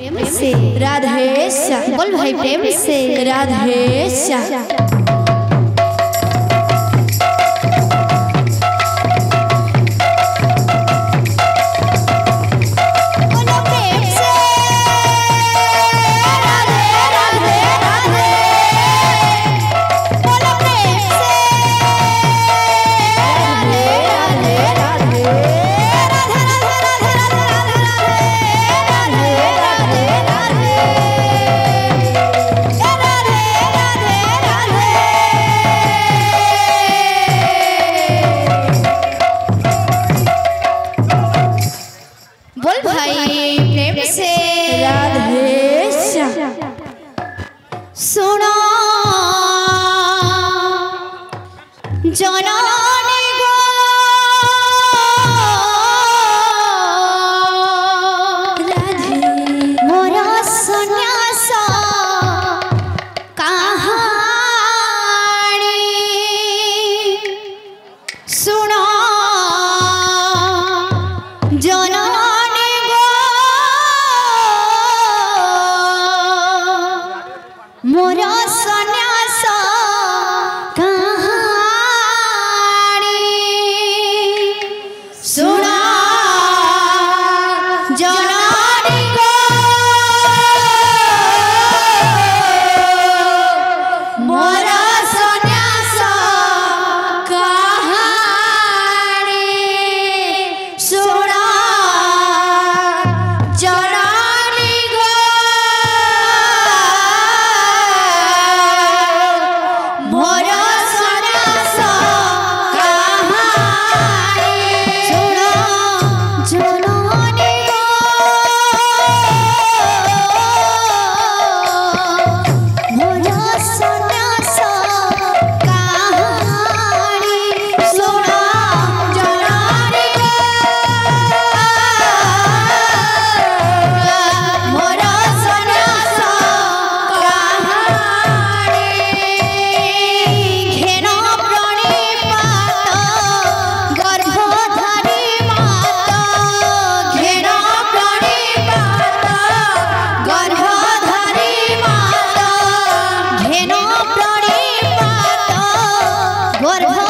प्रेम से। राधेश बोल भाई प्रेम से। राधेश सुना। जनो Bora, bora.